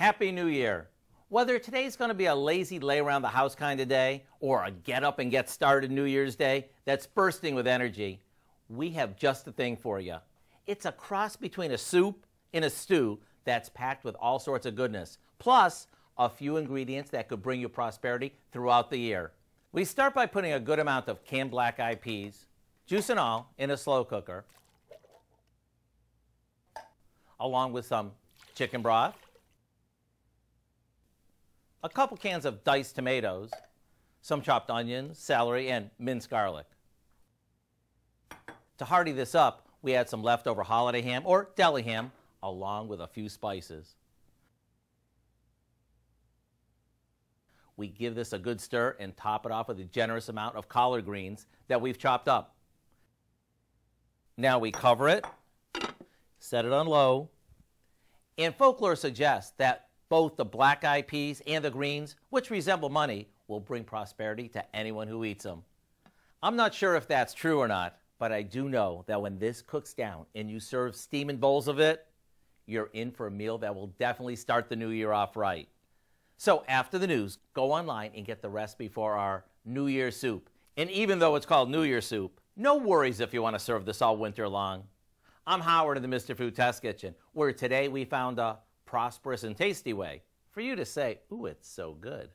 Happy New Year. Whether today's going to be a lazy lay around the house kind of day or a get up and get started New Year's Day that's bursting with energy, we have just the thing for you. It's a cross between a soup and a stew that's packed with all sorts of goodness, plus a few ingredients that could bring you prosperity throughout the year. We start by putting a good amount of canned black eyed peas, juice and all, in a slow cooker, along with some chicken broth, a couple cans of diced tomatoes, some chopped onions, celery, and minced garlic. To hearty this up, we add some leftover holiday ham or deli ham along with a few spices. We give this a good stir and top it off with a generous amount of collard greens that we've chopped up. Now we cover it, set it on low, and folklore suggests that both the black eyed peas and the greens, which resemble money, will bring prosperity to anyone who eats them. I'm not sure if that's true or not, but I do know that when this cooks down and you serve steaming bowls of it, you're in for a meal that will definitely start the new year off right. So after the news, go online and get the recipe for our New Year soup. And even though it's called New Year soup, no worries if you want to serve this all winter long. I'm Howard in the Mr. Food Test Kitchen, where today we found a prosperous and tasty way for you to say, ooh, it's so good.